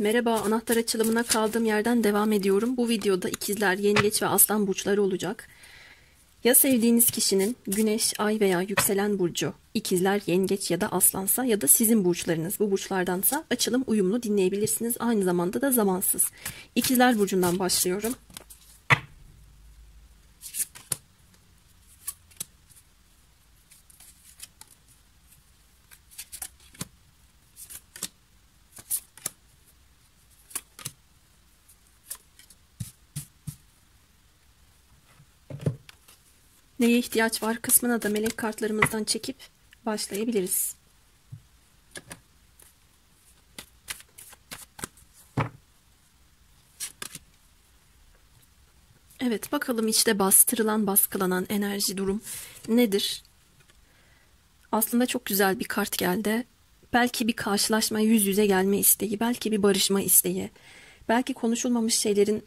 Merhaba, anahtar açılımına kaldığım yerden devam ediyorum. Bu videoda ikizler, yengeç ve aslan burçları olacak. Ya sevdiğiniz kişinin güneş, ay veya yükselen burcu, ikizler, yengeç ya da aslansa ya da sizin burçlarınız bu burçlardansa açılım uyumlu dinleyebilirsiniz. Aynı zamanda da zamansız. İkizler burcundan başlıyorum. Neye ihtiyaç var kısmına da melek kartlarımızdan çekip başlayabiliriz. Evet bakalım içte bastırılan baskılanan enerji durum nedir? Aslında çok güzel bir kart geldi. Belki bir karşılaşma yüz yüze gelme isteği, belki bir barışma isteği, belki konuşulmamış şeylerin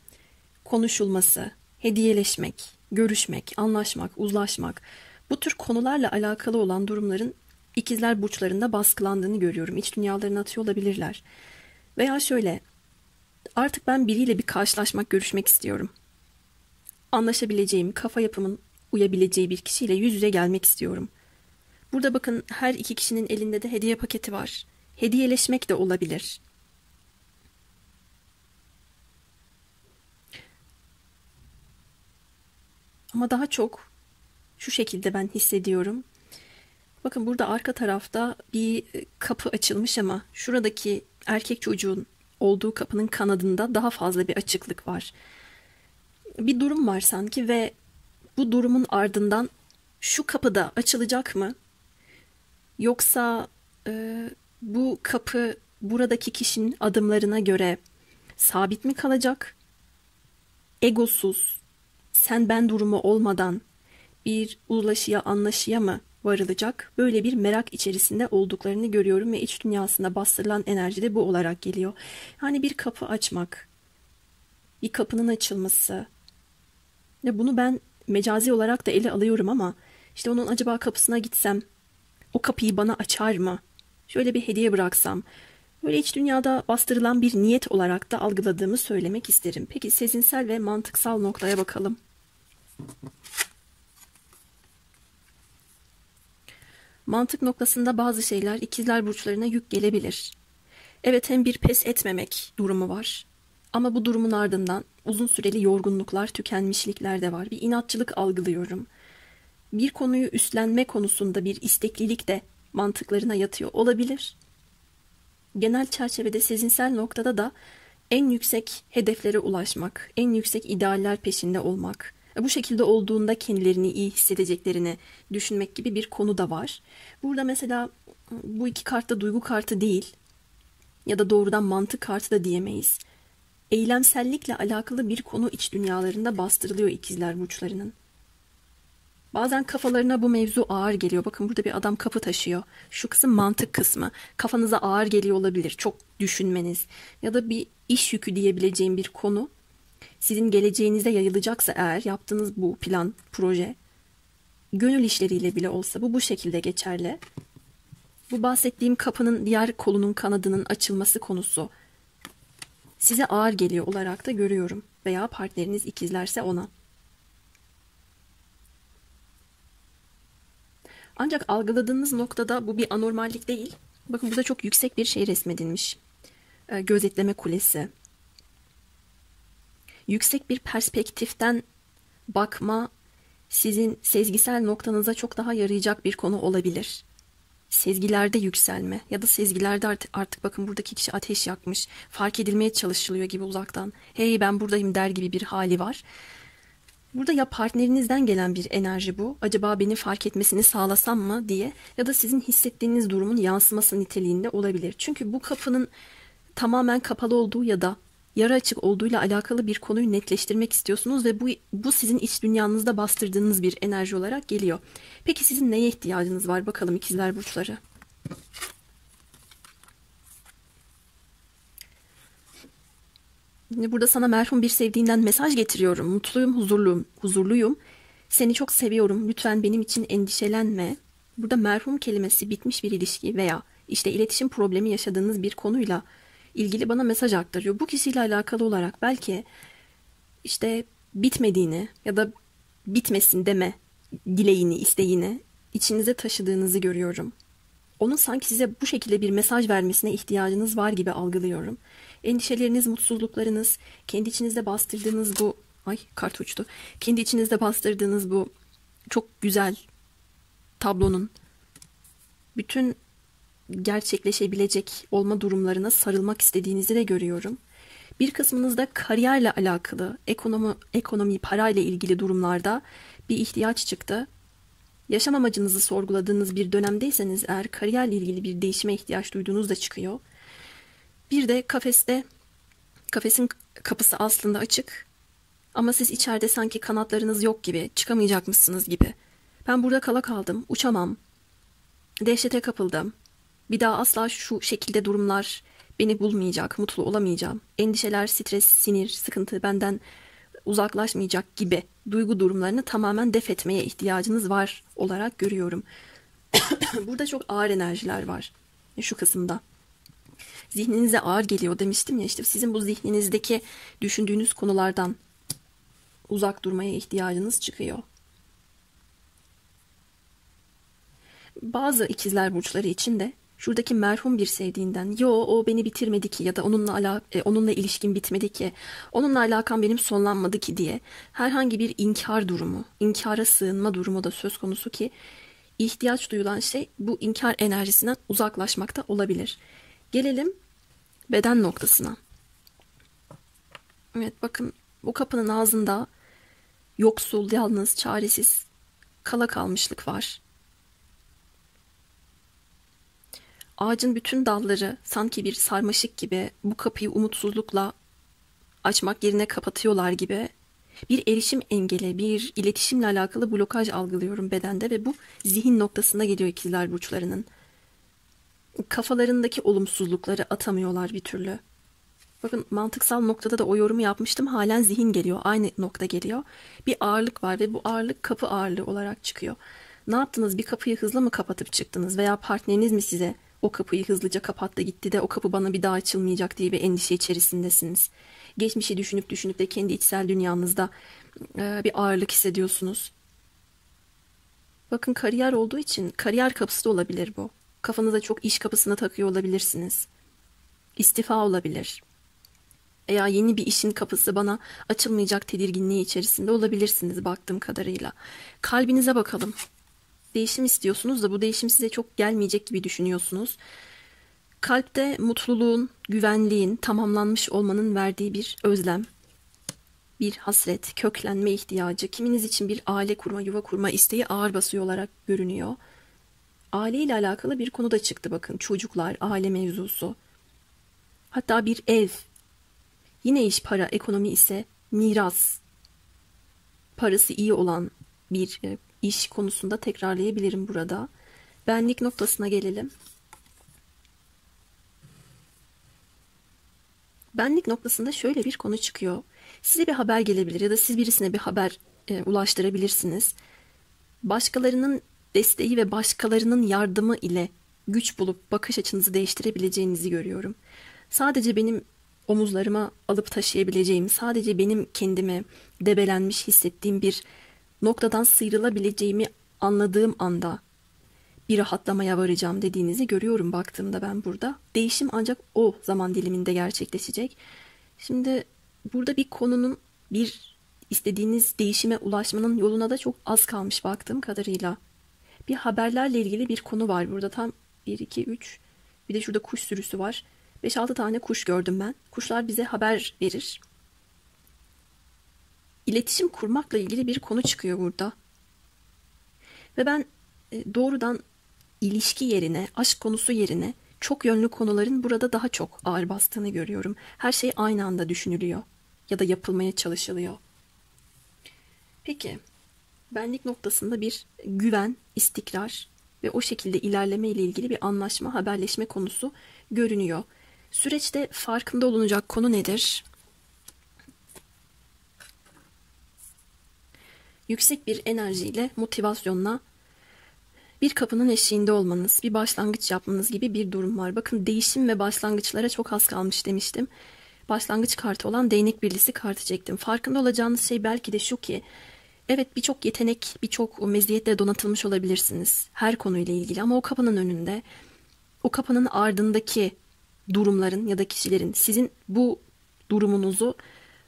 konuşulması, hediyeleşmek, görüşmek, anlaşmak, uzlaşmak bu tür konularla alakalı olan durumların ikizler burçlarında baskılandığını görüyorum. İç dünyalarını atıyor olabilirler. Veya şöyle artık ben biriyle bir karşılaşmak, görüşmek istiyorum. Anlaşabileceğim, kafa yapımın uyabileceği bir kişiyle yüz yüze gelmek istiyorum. Burada bakın her iki kişinin elinde de hediye paketi var. Hediyeleşmek de olabilir. Ama daha çok şu şekilde ben hissediyorum. Bakın burada arka tarafta bir kapı açılmış ama şuradaki erkek çocuğun olduğu kapının kanadında daha fazla bir açıklık var. Bir durum var sanki ve bu durumun ardından şu kapıda açılacak mı? Yoksa e, bu kapı buradaki kişinin adımlarına göre sabit mi kalacak? Egosuz, sen ben durumu olmadan bir ulaşıya anlaşıya mı varılacak? Böyle bir merak içerisinde olduklarını görüyorum ve iç dünyasında bastırılan enerji de bu olarak geliyor. Yani bir kapı açmak, bir kapının açılması. Ve bunu ben mecazi olarak da ele alıyorum ama işte onun acaba kapısına gitsem o kapıyı bana açar mı? Şöyle bir hediye bıraksam, Böyle iç dünyada bastırılan bir niyet olarak da algıladığımı söylemek isterim. Peki sezinsel ve mantıksal noktaya bakalım. Mantık noktasında bazı şeyler ikizler burçlarına yük gelebilir. Evet hem bir pes etmemek durumu var. Ama bu durumun ardından uzun süreli yorgunluklar, tükenmişlikler de var. Bir inatçılık algılıyorum. Bir konuyu üstlenme konusunda bir isteklilik de mantıklarına yatıyor olabilir genel çerçevede sezinsel noktada da en yüksek hedeflere ulaşmak, en yüksek idealler peşinde olmak, bu şekilde olduğunda kendilerini iyi hissedeceklerini düşünmek gibi bir konu da var. Burada mesela bu iki kartta duygu kartı değil ya da doğrudan mantık kartı da diyemeyiz. Eylemsellikle alakalı bir konu iç dünyalarında bastırılıyor ikizler burçlarının. Bazen kafalarına bu mevzu ağır geliyor. Bakın burada bir adam kapı taşıyor. Şu kısım mantık kısmı. Kafanıza ağır geliyor olabilir. Çok düşünmeniz ya da bir iş yükü diyebileceğim bir konu. Sizin geleceğinizde yayılacaksa eğer yaptığınız bu plan, proje gönül işleriyle bile olsa bu bu şekilde geçerli. Bu bahsettiğim kapının diğer kolunun kanadının açılması konusu size ağır geliyor olarak da görüyorum veya partneriniz ikizlerse ona. Ancak algıladığınız noktada bu bir anormallik değil. Bakın burada çok yüksek bir şey resmedilmiş. Ee, gözetleme kulesi. Yüksek bir perspektiften bakma sizin sezgisel noktanıza çok daha yarayacak bir konu olabilir. Sezgilerde yükselme ya da sezgilerde artık, artık bakın buradaki kişi ateş yakmış, fark edilmeye çalışılıyor gibi uzaktan. Hey ben buradayım der gibi bir hali var. Burada ya partnerinizden gelen bir enerji bu. Acaba beni fark etmesini sağlasam mı diye ya da sizin hissettiğiniz durumun yansıması niteliğinde olabilir. Çünkü bu kapının tamamen kapalı olduğu ya da yarı açık olduğuyla alakalı bir konuyu netleştirmek istiyorsunuz ve bu bu sizin iç dünyanızda bastırdığınız bir enerji olarak geliyor. Peki sizin neye ihtiyacınız var bakalım ikizler burçları? Burada sana merhum bir sevdiğinden mesaj getiriyorum. Mutluyum, huzurluyum, huzurluyum. Seni çok seviyorum. Lütfen benim için endişelenme. Burada merhum kelimesi bitmiş bir ilişki veya işte iletişim problemi yaşadığınız bir konuyla ilgili bana mesaj aktarıyor. Bu kişiyle alakalı olarak belki işte bitmediğini ya da bitmesin deme dileğini, isteğini içinize taşıdığınızı görüyorum. Onun sanki size bu şekilde bir mesaj vermesine ihtiyacınız var gibi algılıyorum. Endişeleriniz, mutsuzluklarınız, kendi içinizde bastırdığınız bu ay kart uçtu. Kendi içinizde bastırdığınız bu çok güzel tablonun bütün gerçekleşebilecek olma durumlarına sarılmak istediğinizi de görüyorum. Bir kısmınızda kariyerle alakalı, ekonomi, ekonomi parayla ilgili durumlarda bir ihtiyaç çıktı. Yaşam amacınızı sorguladığınız bir dönemdeyseniz eğer kariyerle ilgili bir değişime ihtiyaç duyduğunuz da çıkıyor. Bir de kafeste, kafesin kapısı aslında açık ama siz içeride sanki kanatlarınız yok gibi, çıkamayacakmışsınız gibi. Ben burada kala kaldım, uçamam. Dehşete kapıldım. Bir daha asla şu şekilde durumlar beni bulmayacak, mutlu olamayacağım. Endişeler, stres, sinir, sıkıntı benden uzaklaşmayacak gibi duygu durumlarını tamamen def etmeye ihtiyacınız var olarak görüyorum. Burada çok ağır enerjiler var şu kısımda. Zihninize ağır geliyor demiştim ya işte sizin bu zihninizdeki düşündüğünüz konulardan uzak durmaya ihtiyacınız çıkıyor. Bazı ikizler burçları için de şuradaki merhum bir sevdiğinden yo o beni bitirmedi ki ya da onunla ala, e, onunla ilişkin bitmedi ki onunla alakam benim sonlanmadı ki diye herhangi bir inkar durumu inkara sığınma durumu da söz konusu ki ihtiyaç duyulan şey bu inkar enerjisinden uzaklaşmakta olabilir. Gelelim beden noktasına. Evet bakın bu kapının ağzında yoksul, yalnız, çaresiz, kala kalmışlık var. Ağacın bütün dalları sanki bir sarmaşık gibi bu kapıyı umutsuzlukla açmak yerine kapatıyorlar gibi bir erişim engeli, bir iletişimle alakalı blokaj algılıyorum bedende ve bu zihin noktasında geliyor ikizler burçlarının. Kafalarındaki olumsuzlukları atamıyorlar bir türlü. Bakın mantıksal noktada da o yorumu yapmıştım. Halen zihin geliyor. Aynı nokta geliyor. Bir ağırlık var ve bu ağırlık kapı ağırlığı olarak çıkıyor. Ne yaptınız? Bir kapıyı hızlı mı kapatıp çıktınız? Veya partneriniz mi size o kapıyı hızlıca kapattı gitti de o kapı bana bir daha açılmayacak diye bir endişe içerisindesiniz. Geçmişi düşünüp düşünüp de kendi içsel dünyanızda e, bir ağırlık hissediyorsunuz. Bakın kariyer olduğu için kariyer kapısı da olabilir bu. Kafanıza çok iş kapısına takıyor olabilirsiniz. İstifa olabilir. Veya yeni bir işin kapısı bana açılmayacak tedirginliği içerisinde olabilirsiniz baktığım kadarıyla. Kalbinize bakalım değişim istiyorsunuz da bu değişim size çok gelmeyecek gibi düşünüyorsunuz. Kalpte mutluluğun, güvenliğin, tamamlanmış olmanın verdiği bir özlem, bir hasret, köklenme ihtiyacı, kiminiz için bir aile kurma, yuva kurma isteği ağır basıyor olarak görünüyor. Aile ile alakalı bir konu da çıktı bakın. Çocuklar, aile mevzusu. Hatta bir ev. Yine iş para, ekonomi ise miras. Parası iyi olan bir e, iş konusunda tekrarlayabilirim burada. Benlik noktasına gelelim. Benlik noktasında şöyle bir konu çıkıyor. Size bir haber gelebilir ya da siz birisine bir haber e, ulaştırabilirsiniz. Başkalarının desteği ve başkalarının yardımı ile güç bulup bakış açınızı değiştirebileceğinizi görüyorum. Sadece benim omuzlarıma alıp taşıyabileceğim, sadece benim kendime debelenmiş hissettiğim bir noktadan sıyrılabileceğimi anladığım anda bir rahatlamaya varacağım dediğinizi görüyorum baktığımda ben burada. Değişim ancak o zaman diliminde gerçekleşecek. Şimdi burada bir konunun bir istediğiniz değişime ulaşmanın yoluna da çok az kalmış baktığım kadarıyla. Bir haberlerle ilgili bir konu var burada tam 1, 2, 3 bir de şurada kuş sürüsü var. 5-6 tane kuş gördüm ben. Kuşlar bize haber verir iletişim kurmakla ilgili bir konu çıkıyor burada. Ve ben e, doğrudan ilişki yerine, aşk konusu yerine çok yönlü konuların burada daha çok ağır bastığını görüyorum. Her şey aynı anda düşünülüyor ya da yapılmaya çalışılıyor. Peki, benlik noktasında bir güven, istikrar ve o şekilde ilerleme ile ilgili bir anlaşma, haberleşme konusu görünüyor. Süreçte farkında olunacak konu nedir? Yüksek bir enerjiyle, motivasyonla bir kapının eşiğinde olmanız, bir başlangıç yapmanız gibi bir durum var. Bakın değişim ve başlangıçlara çok az kalmış demiştim. Başlangıç kartı olan değnek birlisi kartı çektim. Farkında olacağınız şey belki de şu ki Evet birçok yetenek, birçok meziyetle donatılmış olabilirsiniz her konuyla ilgili ama o kapının önünde, o kapının ardındaki durumların ya da kişilerin sizin bu durumunuzu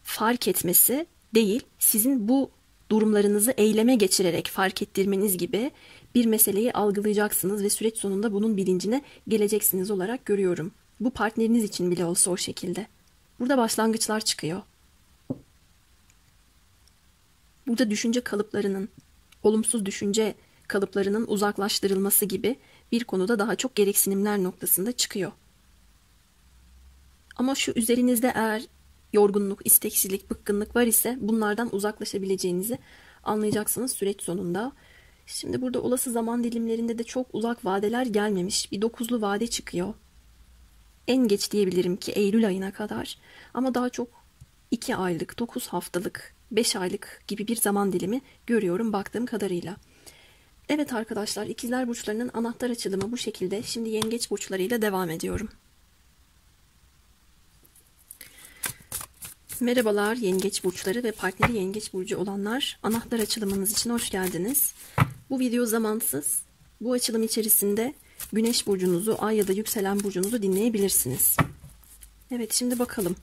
fark etmesi değil, sizin bu durumlarınızı eyleme geçirerek fark ettirmeniz gibi bir meseleyi algılayacaksınız ve süreç sonunda bunun bilincine geleceksiniz olarak görüyorum. Bu partneriniz için bile olsa o şekilde. Burada başlangıçlar çıkıyor. Burada düşünce kalıplarının, olumsuz düşünce kalıplarının uzaklaştırılması gibi bir konuda daha çok gereksinimler noktasında çıkıyor. Ama şu üzerinizde eğer yorgunluk, isteksizlik, bıkkınlık var ise bunlardan uzaklaşabileceğinizi anlayacaksınız süreç sonunda. Şimdi burada olası zaman dilimlerinde de çok uzak vadeler gelmemiş. Bir dokuzlu vade çıkıyor. En geç diyebilirim ki Eylül ayına kadar. Ama daha çok iki aylık, dokuz haftalık, beş aylık gibi bir zaman dilimi görüyorum baktığım kadarıyla. Evet arkadaşlar ikizler burçlarının anahtar açılımı bu şekilde. Şimdi yengeç burçlarıyla devam ediyorum. Merhabalar yengeç burçları ve partneri yengeç burcu olanlar. Anahtar açılımınız için hoş geldiniz. Bu video zamansız. Bu açılım içerisinde güneş burcunuzu, ay ya da yükselen burcunuzu dinleyebilirsiniz. Evet şimdi bakalım.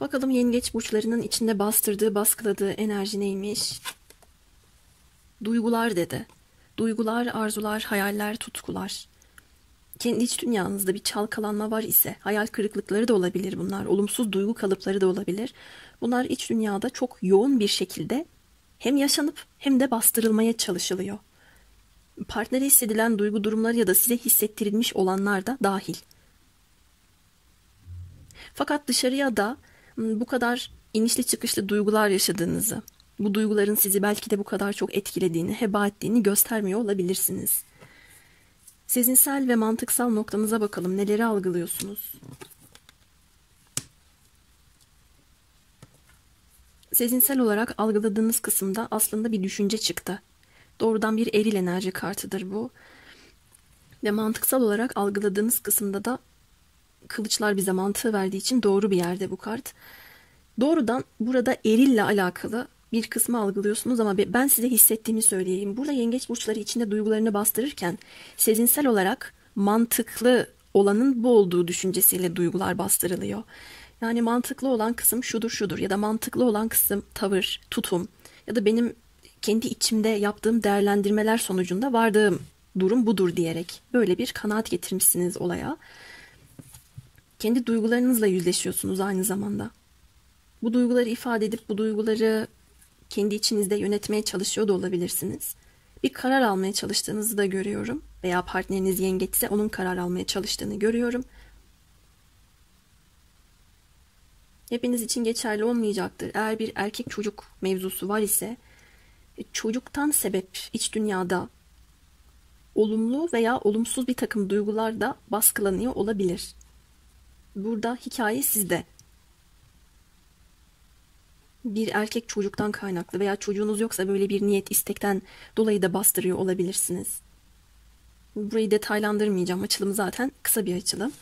Bakalım yengeç burçlarının içinde bastırdığı, baskıladığı enerji neymiş? Duygular dedi. Duygular, arzular, hayaller, tutkular. Kendi iç dünyanızda bir çalkalanma var ise hayal kırıklıkları da olabilir bunlar. Olumsuz duygu kalıpları da olabilir. Bunlar iç dünyada çok yoğun bir şekilde hem yaşanıp hem de bastırılmaya çalışılıyor. Partnere hissedilen duygu durumları ya da size hissettirilmiş olanlar da dahil. Fakat dışarıya da bu kadar inişli çıkışlı duygular yaşadığınızı, bu duyguların sizi belki de bu kadar çok etkilediğini, heba ettiğini göstermiyor olabilirsiniz. Sezinsel ve mantıksal noktanıza bakalım. Neleri algılıyorsunuz? Sezinsel olarak algıladığınız kısımda aslında bir düşünce çıktı. Doğrudan bir eril enerji kartıdır bu. Ve mantıksal olarak algıladığınız kısımda da kılıçlar bize mantığı verdiği için doğru bir yerde bu kart. Doğrudan burada erille alakalı bir kısmı algılıyorsunuz ama ben size hissettiğimi söyleyeyim. Burada yengeç burçları içinde duygularını bastırırken sezinsel olarak mantıklı olanın bu olduğu düşüncesiyle duygular bastırılıyor. Yani mantıklı olan kısım şudur şudur ya da mantıklı olan kısım tavır, tutum ya da benim kendi içimde yaptığım değerlendirmeler sonucunda vardığım durum budur diyerek böyle bir kanaat getirmişsiniz olaya kendi duygularınızla yüzleşiyorsunuz aynı zamanda. Bu duyguları ifade edip bu duyguları kendi içinizde yönetmeye çalışıyor da olabilirsiniz. Bir karar almaya çalıştığınızı da görüyorum veya partneriniz yengeçse onun karar almaya çalıştığını görüyorum. Hepiniz için geçerli olmayacaktır. Eğer bir erkek çocuk mevzusu var ise e, çocuktan sebep iç dünyada olumlu veya olumsuz bir takım duygular da baskılanıyor olabilir. Burada hikaye sizde. Bir erkek çocuktan kaynaklı veya çocuğunuz yoksa böyle bir niyet istekten dolayı da bastırıyor olabilirsiniz. Burayı detaylandırmayacağım. Açılım zaten kısa bir açılım.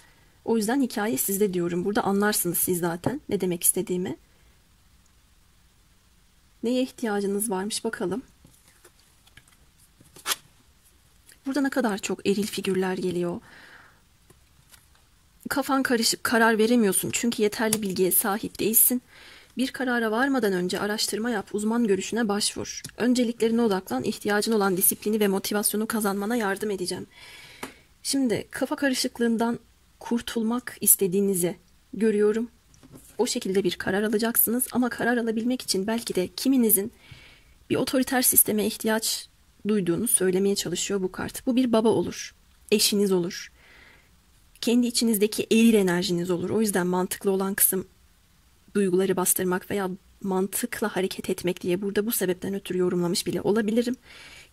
O yüzden hikaye sizde diyorum. Burada anlarsınız siz zaten ne demek istediğimi. Neye ihtiyacınız varmış bakalım. Burada ne kadar çok eril figürler geliyor kafan karışık karar veremiyorsun çünkü yeterli bilgiye sahip değilsin. Bir karara varmadan önce araştırma yap, uzman görüşüne başvur. Önceliklerine odaklan, ihtiyacın olan disiplini ve motivasyonu kazanmana yardım edeceğim. Şimdi kafa karışıklığından kurtulmak istediğinizi görüyorum. O şekilde bir karar alacaksınız ama karar alabilmek için belki de kiminizin bir otoriter sisteme ihtiyaç duyduğunu söylemeye çalışıyor bu kart. Bu bir baba olur, eşiniz olur, kendi içinizdeki eril enerjiniz olur. O yüzden mantıklı olan kısım duyguları bastırmak veya mantıkla hareket etmek diye burada bu sebepten ötürü yorumlamış bile olabilirim.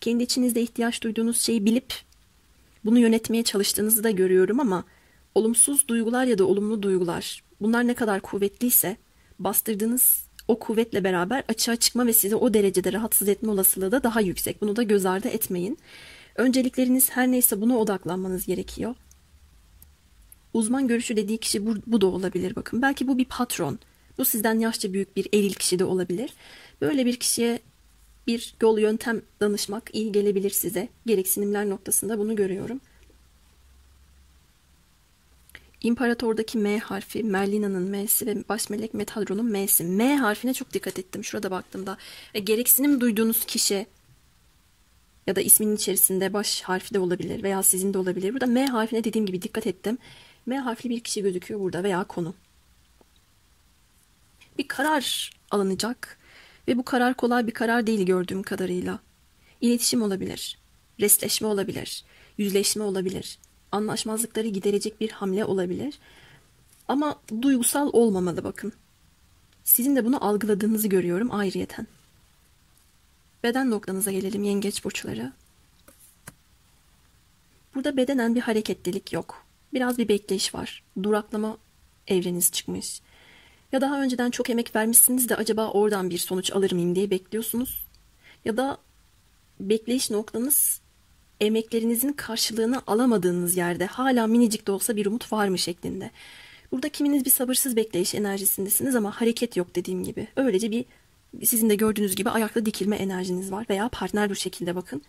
Kendi içinizde ihtiyaç duyduğunuz şeyi bilip bunu yönetmeye çalıştığınızı da görüyorum ama olumsuz duygular ya da olumlu duygular bunlar ne kadar kuvvetliyse bastırdığınız o kuvvetle beraber açığa çıkma ve sizi o derecede rahatsız etme olasılığı da daha yüksek. Bunu da göz ardı etmeyin. Öncelikleriniz her neyse buna odaklanmanız gerekiyor. Uzman görüşü dediği kişi bu, bu da olabilir bakın. Belki bu bir patron. Bu sizden yaşça büyük bir eril kişi de olabilir. Böyle bir kişiye bir yol yöntem danışmak iyi gelebilir size. Gereksinimler noktasında bunu görüyorum. İmparator'daki M harfi, Merlina'nın M'si ve baş melek Metadron'un M'si. M harfine çok dikkat ettim şurada baktığımda. E, gereksinim duyduğunuz kişi ya da isminin içerisinde baş harfi de olabilir veya sizin de olabilir. Burada M harfine dediğim gibi dikkat ettim. M harfli bir kişi gözüküyor burada veya konu. Bir karar alınacak ve bu karar kolay bir karar değil gördüğüm kadarıyla. İletişim olabilir, restleşme olabilir, yüzleşme olabilir, anlaşmazlıkları giderecek bir hamle olabilir. Ama duygusal olmamalı bakın. Sizin de bunu algıladığınızı görüyorum ayrıyeten. Beden noktanıza gelelim yengeç burçları. Burada bedenen bir hareketlilik yok. Biraz bir bekleyiş var. Duraklama evreniz çıkmış. Ya daha önceden çok emek vermişsiniz de acaba oradan bir sonuç alır mıyım diye bekliyorsunuz. Ya da bekleyiş noktanız emeklerinizin karşılığını alamadığınız yerde hala minicik de olsa bir umut var mı şeklinde. Burada kiminiz bir sabırsız bekleyiş enerjisindesiniz ama hareket yok dediğim gibi. Öylece bir sizin de gördüğünüz gibi ayakta dikilme enerjiniz var veya partner bu şekilde bakın.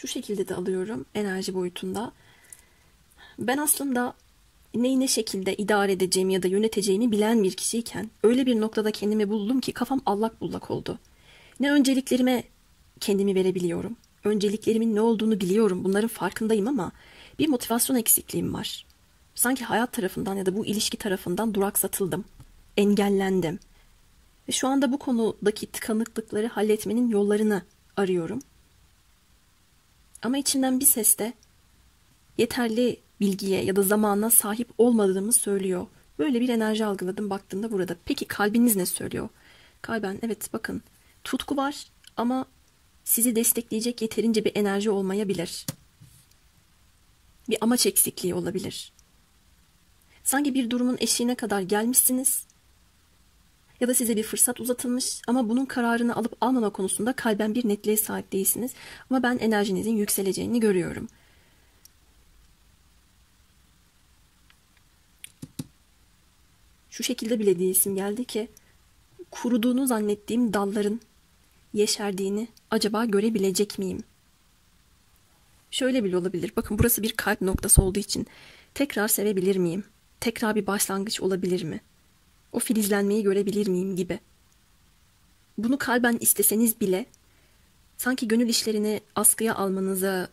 Şu şekilde de alıyorum enerji boyutunda. Ben aslında neyi ne şekilde idare edeceğimi ya da yöneteceğimi bilen bir kişiyken öyle bir noktada kendimi buldum ki kafam allak bullak oldu. Ne önceliklerime kendimi verebiliyorum. Önceliklerimin ne olduğunu biliyorum. Bunların farkındayım ama bir motivasyon eksikliğim var. Sanki hayat tarafından ya da bu ilişki tarafından duraksatıldım. Engellendim. Ve şu anda bu konudaki tıkanıklıkları halletmenin yollarını arıyorum. Ama içimden bir ses de yeterli bilgiye ya da zamana sahip olmadığımı söylüyor. Böyle bir enerji algıladım baktığımda burada. Peki kalbiniz ne söylüyor? Kalben evet bakın tutku var ama sizi destekleyecek yeterince bir enerji olmayabilir. Bir amaç eksikliği olabilir. Sanki bir durumun eşiğine kadar gelmişsiniz ya da size bir fırsat uzatılmış ama bunun kararını alıp almama konusunda kalben bir netliğe sahip değilsiniz. Ama ben enerjinizin yükseleceğini görüyorum. Şu şekilde bile değilsin geldi ki kuruduğunu zannettiğim dalların yeşerdiğini acaba görebilecek miyim? Şöyle bile olabilir. Bakın burası bir kalp noktası olduğu için tekrar sevebilir miyim? Tekrar bir başlangıç olabilir mi? O filizlenmeyi görebilir miyim gibi. Bunu kalben isteseniz bile sanki gönül işlerini askıya almanıza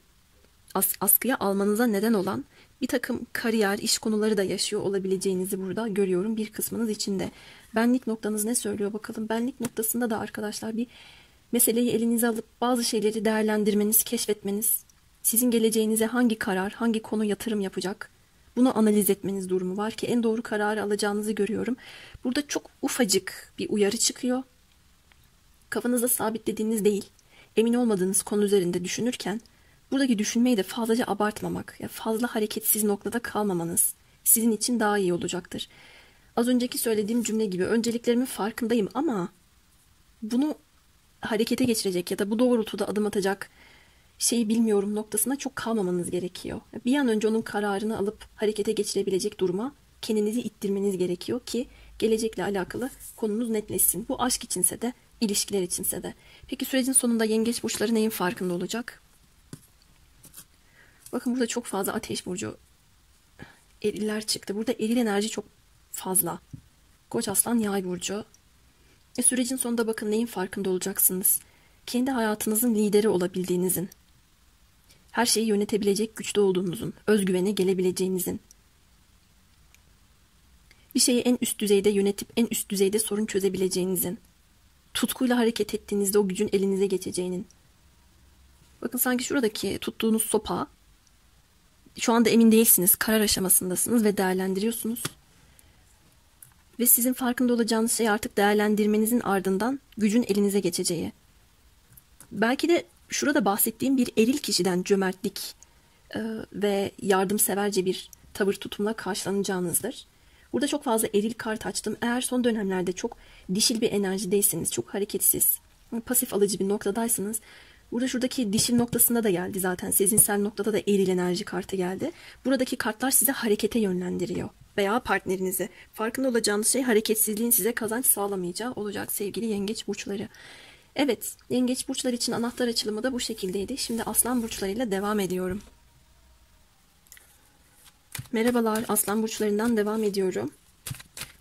as, askıya almanıza neden olan bir takım kariyer, iş konuları da yaşıyor olabileceğinizi burada görüyorum bir kısmınız içinde. Benlik noktanız ne söylüyor bakalım. Benlik noktasında da arkadaşlar bir meseleyi elinize alıp bazı şeyleri değerlendirmeniz, keşfetmeniz, sizin geleceğinize hangi karar, hangi konu yatırım yapacak, bunu analiz etmeniz durumu var ki en doğru kararı alacağınızı görüyorum. Burada çok ufacık bir uyarı çıkıyor. Kafanızda sabitlediğiniz değil, emin olmadığınız konu üzerinde düşünürken buradaki düşünmeyi de fazlaca abartmamak, ya fazla hareketsiz noktada kalmamanız sizin için daha iyi olacaktır. Az önceki söylediğim cümle gibi önceliklerimin farkındayım ama bunu harekete geçirecek ya da bu doğrultuda adım atacak şeyi bilmiyorum noktasına çok kalmamanız gerekiyor. Bir an önce onun kararını alıp harekete geçirebilecek duruma kendinizi ittirmeniz gerekiyor ki gelecekle alakalı konunuz netleşsin. Bu aşk içinse de, ilişkiler içinse de. Peki sürecin sonunda yengeç burçları neyin farkında olacak? Bakın burada çok fazla ateş burcu eriller çıktı. Burada eril enerji çok fazla. Koç aslan yay burcu. E sürecin sonunda bakın neyin farkında olacaksınız. Kendi hayatınızın lideri olabildiğinizin, her şeyi yönetebilecek güçte olduğunuzun, özgüvene gelebileceğinizin, bir şeyi en üst düzeyde yönetip en üst düzeyde sorun çözebileceğinizin, tutkuyla hareket ettiğinizde o gücün elinize geçeceğinin, Bakın sanki şuradaki tuttuğunuz sopa şu anda emin değilsiniz. Karar aşamasındasınız ve değerlendiriyorsunuz. Ve sizin farkında olacağınız şey artık değerlendirmenizin ardından gücün elinize geçeceği. Belki de şurada bahsettiğim bir eril kişiden cömertlik e, ve yardımseverce bir tavır tutumla karşılanacağınızdır. Burada çok fazla eril kart açtım. Eğer son dönemlerde çok dişil bir enerjideyseniz, çok hareketsiz, pasif alıcı bir noktadaysınız. Burada şuradaki dişil noktasında da geldi zaten. Sezinsel noktada da eril enerji kartı geldi. Buradaki kartlar size harekete yönlendiriyor. Veya partnerinizi. Farkında olacağınız şey hareketsizliğin size kazanç sağlamayacağı olacak sevgili yengeç burçları. Evet, yengeç burçlar için anahtar açılımı da bu şekildeydi. Şimdi aslan burçlarıyla devam ediyorum. Merhabalar, aslan burçlarından devam ediyorum.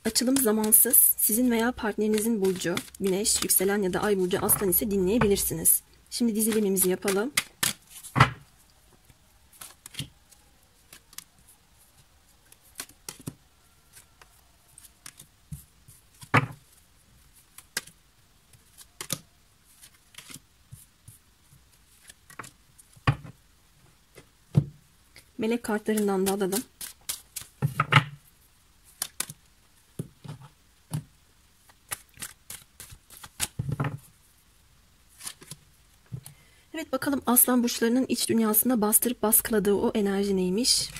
Açılım zamansız. Sizin veya partnerinizin burcu, güneş, yükselen ya da ay burcu aslan ise dinleyebilirsiniz. Şimdi dizilimimizi yapalım. Melek kartlarından da alalım. Evet bakalım aslan burçlarının iç dünyasında bastırıp baskıladığı o enerji neymiş?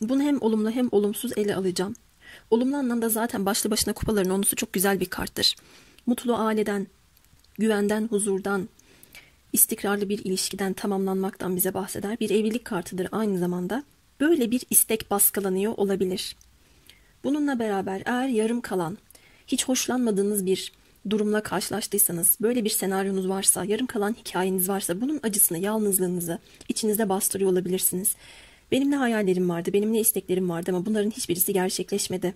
Bunu hem olumlu hem olumsuz ele alacağım. Olumlu anlamda zaten başlı başına kupaların onusu çok güzel bir karttır. Mutlu aileden, güvenden, huzurdan, istikrarlı bir ilişkiden tamamlanmaktan bize bahseder. Bir evlilik kartıdır aynı zamanda. Böyle bir istek baskılanıyor olabilir. Bununla beraber eğer yarım kalan, hiç hoşlanmadığınız bir durumla karşılaştıysanız, böyle bir senaryonuz varsa, yarım kalan hikayeniz varsa bunun acısını, yalnızlığınızı içinizde bastırıyor olabilirsiniz. Benim ne hayallerim vardı, benim ne isteklerim vardı ama bunların hiçbirisi gerçekleşmedi.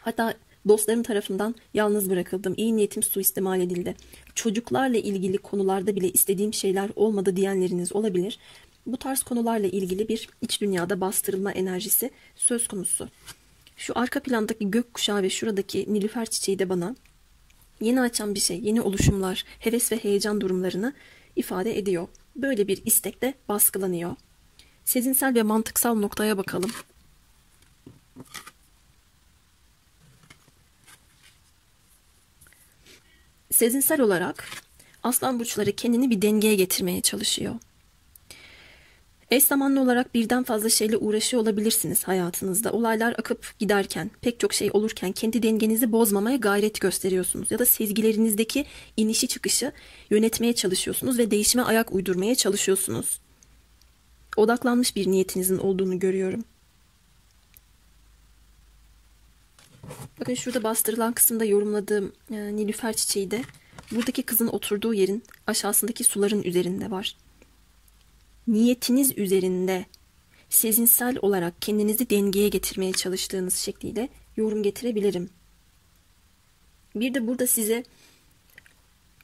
Hatta dostlarım tarafından yalnız bırakıldım. İyi niyetim suistimal edildi. Çocuklarla ilgili konularda bile istediğim şeyler olmadı diyenleriniz olabilir. Bu tarz konularla ilgili bir iç dünyada bastırılma enerjisi söz konusu. Şu arka plandaki gökkuşağı ve şuradaki nilüfer çiçeği de bana yeni açan bir şey, yeni oluşumlar, heves ve heyecan durumlarını ifade ediyor. Böyle bir istek de baskılanıyor. Sezinsel ve mantıksal noktaya bakalım. Sezinsel olarak aslan burçları kendini bir dengeye getirmeye çalışıyor. Eş zamanlı olarak birden fazla şeyle uğraşıyor olabilirsiniz hayatınızda. Olaylar akıp giderken, pek çok şey olurken kendi dengenizi bozmamaya gayret gösteriyorsunuz. Ya da sezgilerinizdeki inişi çıkışı yönetmeye çalışıyorsunuz ve değişime ayak uydurmaya çalışıyorsunuz. Odaklanmış bir niyetinizin olduğunu görüyorum. Bakın şurada bastırılan kısımda yorumladığım e, Nilüfer çiçeği de buradaki kızın oturduğu yerin aşağısındaki suların üzerinde var niyetiniz üzerinde sezinsel olarak kendinizi dengeye getirmeye çalıştığınız şekliyle yorum getirebilirim. Bir de burada size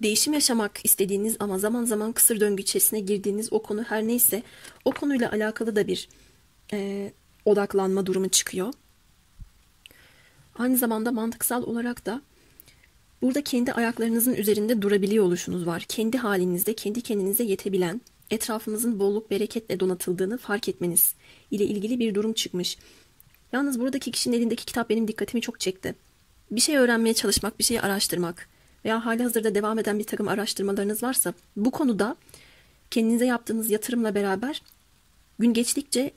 değişim yaşamak istediğiniz ama zaman zaman kısır döngü içerisine girdiğiniz o konu her neyse o konuyla alakalı da bir e, odaklanma durumu çıkıyor. Aynı zamanda mantıksal olarak da burada kendi ayaklarınızın üzerinde durabiliyor oluşunuz var. Kendi halinizde, kendi kendinize yetebilen, etrafımızın bolluk bereketle donatıldığını fark etmeniz ile ilgili bir durum çıkmış. Yalnız buradaki kişinin elindeki kitap benim dikkatimi çok çekti. Bir şey öğrenmeye çalışmak, bir şeyi araştırmak veya hali hazırda devam eden bir takım araştırmalarınız varsa bu konuda kendinize yaptığınız yatırımla beraber gün geçtikçe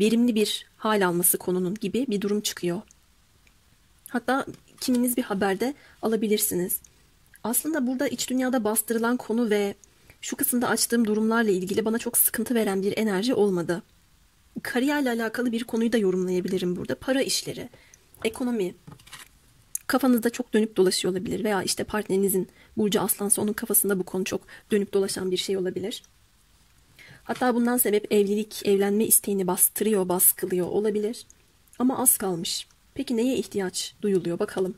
verimli bir hal alması konunun gibi bir durum çıkıyor. Hatta kiminiz bir haberde alabilirsiniz. Aslında burada iç dünyada bastırılan konu ve şu kısımda açtığım durumlarla ilgili bana çok sıkıntı veren bir enerji olmadı. Kariyerle alakalı bir konuyu da yorumlayabilirim burada. Para işleri, ekonomi, kafanızda çok dönüp dolaşıyor olabilir veya işte partnerinizin Burcu Aslansa onun kafasında bu konu çok dönüp dolaşan bir şey olabilir. Hatta bundan sebep evlilik, evlenme isteğini bastırıyor, baskılıyor olabilir. Ama az kalmış. Peki neye ihtiyaç duyuluyor bakalım.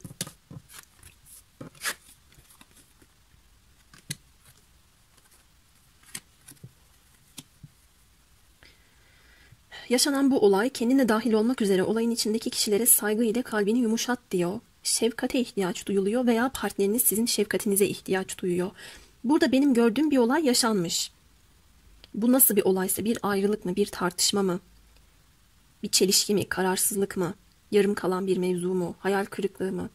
Yaşanan bu olay kendine dahil olmak üzere olayın içindeki kişilere saygı ile kalbini yumuşat diyor. Şefkate ihtiyaç duyuluyor veya partneriniz sizin şefkatinize ihtiyaç duyuyor. Burada benim gördüğüm bir olay yaşanmış. Bu nasıl bir olaysa bir ayrılık mı, bir tartışma mı? Bir çelişki mi, kararsızlık mı? Yarım kalan bir mevzu mu, hayal kırıklığı mı?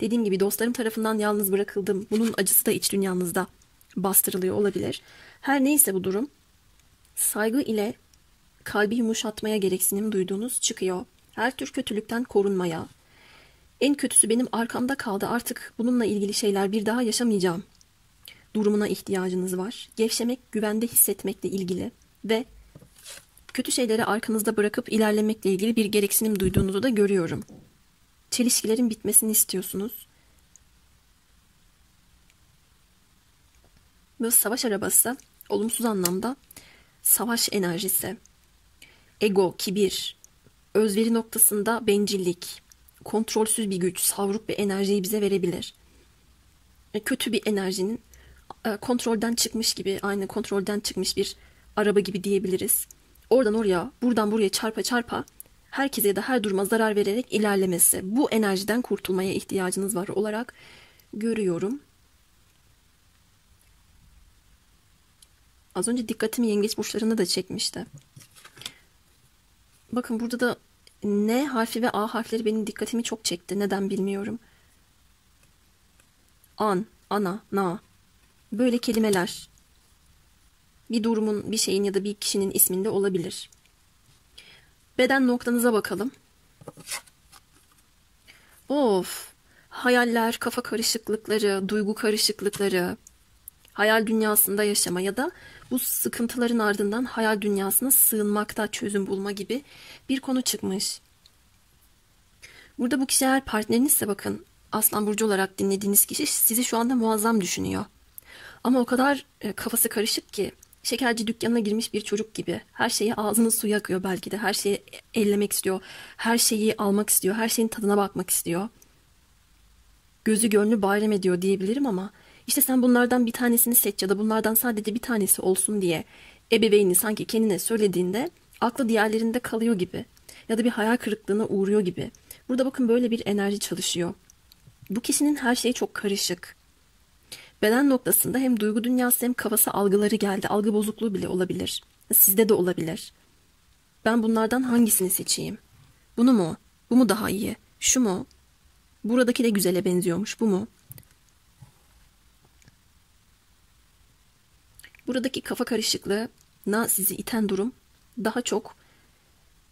Dediğim gibi dostlarım tarafından yalnız bırakıldım. Bunun acısı da iç dünyanızda bastırılıyor olabilir. Her neyse bu durum saygı ile kalbi yumuşatmaya gereksinim duyduğunuz çıkıyor. Her tür kötülükten korunmaya. En kötüsü benim arkamda kaldı. Artık bununla ilgili şeyler bir daha yaşamayacağım. Durumuna ihtiyacınız var. Gevşemek, güvende hissetmekle ilgili ve kötü şeyleri arkanızda bırakıp ilerlemekle ilgili bir gereksinim duyduğunuzu da görüyorum. Çelişkilerin bitmesini istiyorsunuz. Böyle savaş arabası olumsuz anlamda savaş enerjisi, ego, kibir, özveri noktasında bencillik, kontrolsüz bir güç, savruk bir enerjiyi bize verebilir. E, kötü bir enerjinin e, kontrolden çıkmış gibi, aynı kontrolden çıkmış bir araba gibi diyebiliriz. Oradan oraya, buradan buraya çarpa çarpa herkese ya da her duruma zarar vererek ilerlemesi. Bu enerjiden kurtulmaya ihtiyacınız var olarak görüyorum. Az önce dikkatimi yengeç burçlarında da çekmişti. Bakın burada da N harfi ve A harfleri benim dikkatimi çok çekti. Neden bilmiyorum. An, ana, na. Böyle kelimeler. Bir durumun, bir şeyin ya da bir kişinin isminde olabilir. Beden noktanıza bakalım. Of. Hayaller, kafa karışıklıkları, duygu karışıklıkları, hayal dünyasında yaşama ya da bu sıkıntıların ardından hayal dünyasına sığınmakta çözüm bulma gibi bir konu çıkmış. Burada bu kişi eğer partnerinizse bakın Aslan Burcu olarak dinlediğiniz kişi sizi şu anda muazzam düşünüyor. Ama o kadar e, kafası karışık ki şekerci dükkanına girmiş bir çocuk gibi. Her şeyi ağzının suyu akıyor belki de. Her şeyi ellemek istiyor. Her şeyi almak istiyor. Her şeyin tadına bakmak istiyor. Gözü gönlü bayram ediyor diyebilirim ama işte sen bunlardan bir tanesini seç ya da bunlardan sadece bir tanesi olsun diye ebeveyni sanki kendine söylediğinde aklı diğerlerinde kalıyor gibi ya da bir hayal kırıklığına uğruyor gibi. Burada bakın böyle bir enerji çalışıyor. Bu kişinin her şeyi çok karışık. Beden noktasında hem duygu dünyası hem kafası algıları geldi. Algı bozukluğu bile olabilir. Sizde de olabilir. Ben bunlardan hangisini seçeyim? Bunu mu? Bu mu daha iyi? Şu mu? Buradaki de güzele benziyormuş. Bu mu? Buradaki kafa karışıklığına sizi iten durum daha çok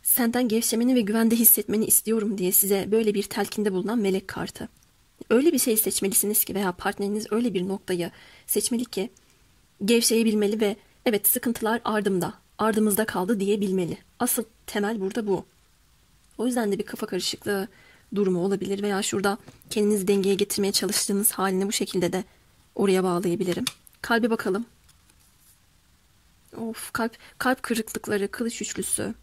senden gevşemeni ve güvende hissetmeni istiyorum diye size böyle bir telkinde bulunan melek kartı. Öyle bir şey seçmelisiniz ki veya partneriniz öyle bir noktayı seçmeli ki gevşeyebilmeli ve evet sıkıntılar ardımda, ardımızda kaldı diyebilmeli. Asıl temel burada bu. O yüzden de bir kafa karışıklığı durumu olabilir veya şurada kendinizi dengeye getirmeye çalıştığınız halini bu şekilde de oraya bağlayabilirim. Kalbe bakalım. Of kalp kalp kırıklıkları, kılıç üçlüsü.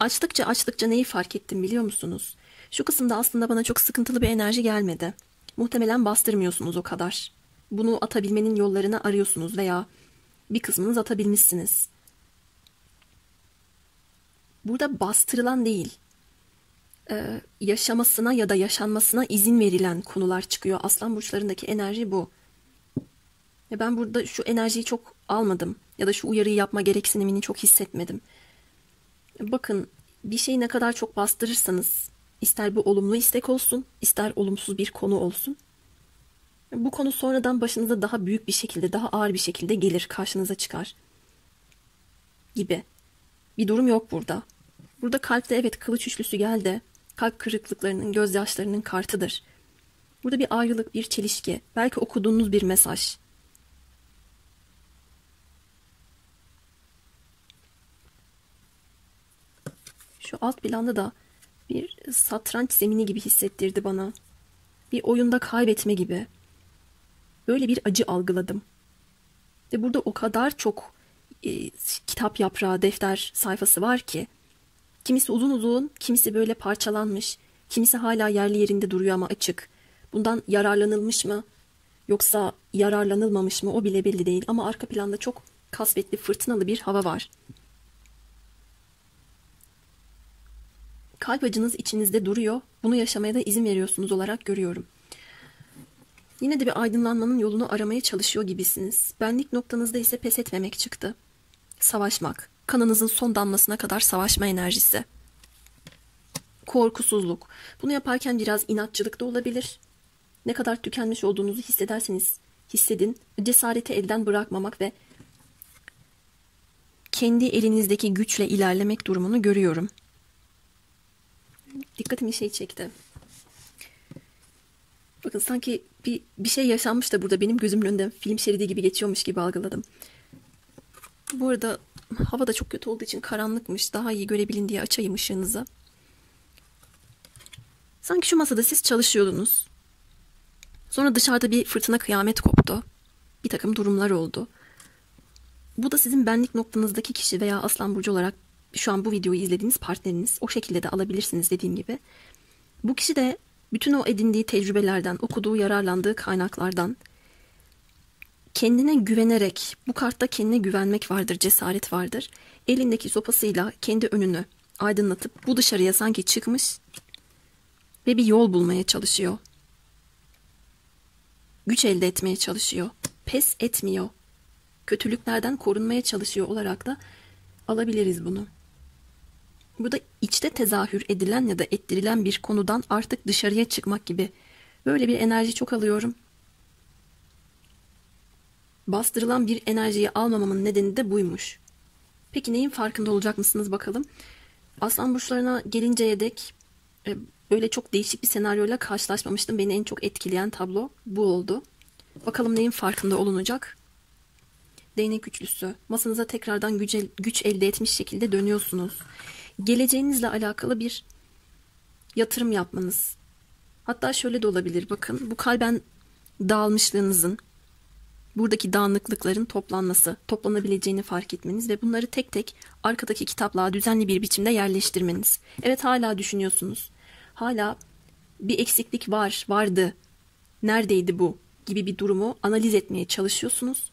Açtıkça açtıkça neyi fark ettim biliyor musunuz? Şu kısımda aslında bana çok sıkıntılı bir enerji gelmedi. Muhtemelen bastırmıyorsunuz o kadar. Bunu atabilmenin yollarını arıyorsunuz veya bir kısmınız atabilmişsiniz. Burada bastırılan değil, ee, yaşamasına ya da yaşanmasına izin verilen konular çıkıyor. Aslan burçlarındaki enerji bu. Ben burada şu enerjiyi çok almadım ya da şu uyarıyı yapma gereksinimini çok hissetmedim. Bakın bir şeyi ne kadar çok bastırırsanız ister bu olumlu istek olsun ister olumsuz bir konu olsun bu konu sonradan başınıza daha büyük bir şekilde daha ağır bir şekilde gelir karşınıza çıkar gibi. Bir durum yok burada. Burada kalpte evet kılıç üçlüsü geldi. Kalp kırıklıklarının, gözyaşlarının kartıdır. Burada bir ayrılık, bir çelişki, belki okuduğunuz bir mesaj. Şu alt planda da bir satranç zemini gibi hissettirdi bana. Bir oyunda kaybetme gibi. Böyle bir acı algıladım. Ve burada o kadar çok e, kitap yaprağı, defter sayfası var ki. Kimisi uzun uzun, kimisi böyle parçalanmış, kimisi hala yerli yerinde duruyor ama açık. Bundan yararlanılmış mı yoksa yararlanılmamış mı o bile belli değil ama arka planda çok kasvetli, fırtınalı bir hava var. Kalp acınız içinizde duruyor. Bunu yaşamaya da izin veriyorsunuz olarak görüyorum. Yine de bir aydınlanmanın yolunu aramaya çalışıyor gibisiniz. Benlik noktanızda ise pes etmemek çıktı. Savaşmak, kanınızın son damlasına kadar savaşma enerjisi. Korkusuzluk. Bunu yaparken biraz inatçılık da olabilir. Ne kadar tükenmiş olduğunuzu hissederseniz hissedin. Cesareti elden bırakmamak ve kendi elinizdeki güçle ilerlemek durumunu görüyorum. Dikkatimi şey çekti. Bakın sanki bir, bir şey yaşanmış da burada benim gözümün önünden film şeridi gibi geçiyormuş gibi algıladım. Bu arada hava da çok kötü olduğu için karanlıkmış. Daha iyi görebilin diye açayım ışığınızı. Sanki şu masada siz çalışıyordunuz. Sonra dışarıda bir fırtına kıyamet koptu. Bir takım durumlar oldu. Bu da sizin benlik noktanızdaki kişi veya Aslan Burcu olarak şu an bu videoyu izlediğiniz partneriniz. O şekilde de alabilirsiniz dediğim gibi. Bu kişi de bütün o edindiği tecrübelerden, okuduğu, yararlandığı kaynaklardan kendine güvenerek, bu kartta kendine güvenmek vardır, cesaret vardır. Elindeki sopasıyla kendi önünü aydınlatıp bu dışarıya sanki çıkmış ve bir yol bulmaya çalışıyor. Güç elde etmeye çalışıyor. Pes etmiyor. Kötülüklerden korunmaya çalışıyor olarak da alabiliriz bunu. Bu da içte tezahür edilen ya da ettirilen bir konudan artık dışarıya çıkmak gibi. Böyle bir enerji çok alıyorum. Bastırılan bir enerjiyi almamamın nedeni de buymuş. Peki neyin farkında olacak mısınız bakalım? Aslan burçlarına gelinceye dek e, böyle çok değişik bir senaryoyla karşılaşmamıştım. Beni en çok etkileyen tablo bu oldu. Bakalım neyin farkında olunacak? Değnek üçlüsü. Masanıza tekrardan güç, güç elde etmiş şekilde dönüyorsunuz geleceğinizle alakalı bir yatırım yapmanız. Hatta şöyle de olabilir bakın bu kalben dağılmışlığınızın buradaki dağınıklıkların toplanması, toplanabileceğini fark etmeniz ve bunları tek tek arkadaki kitaplığa düzenli bir biçimde yerleştirmeniz. Evet hala düşünüyorsunuz. Hala bir eksiklik var, vardı. Neredeydi bu gibi bir durumu analiz etmeye çalışıyorsunuz.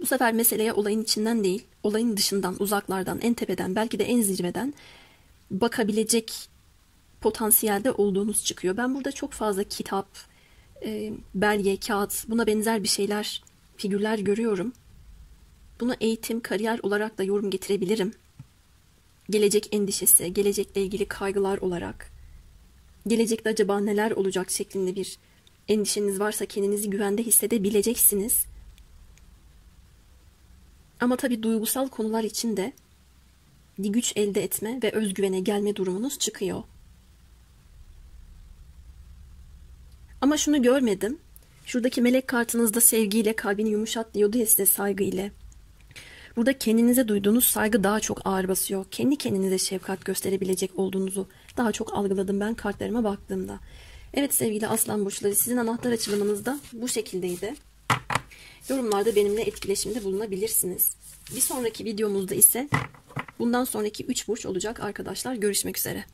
Bu sefer meseleye olayın içinden değil, olayın dışından, uzaklardan, en tepeden, belki de en zirveden bakabilecek potansiyelde olduğunuz çıkıyor. Ben burada çok fazla kitap, e, belge, kağıt, buna benzer bir şeyler, figürler görüyorum. Bunu eğitim, kariyer olarak da yorum getirebilirim. Gelecek endişesi, gelecekle ilgili kaygılar olarak, gelecekte acaba neler olacak şeklinde bir endişeniz varsa kendinizi güvende hissedebileceksiniz. Ama tabii duygusal konular için de güç elde etme ve özgüvene gelme durumunuz çıkıyor. Ama şunu görmedim. Şuradaki melek kartınızda sevgiyle kalbini yumuşat diyordu ya size saygıyla. Burada kendinize duyduğunuz saygı daha çok ağır basıyor. Kendi kendinize şefkat gösterebilecek olduğunuzu daha çok algıladım ben kartlarıma baktığımda. Evet sevgili aslan burçları sizin anahtar açılımınız da bu şekildeydi. Yorumlarda benimle etkileşimde bulunabilirsiniz. Bir sonraki videomuzda ise bundan sonraki 3 burç olacak arkadaşlar. Görüşmek üzere.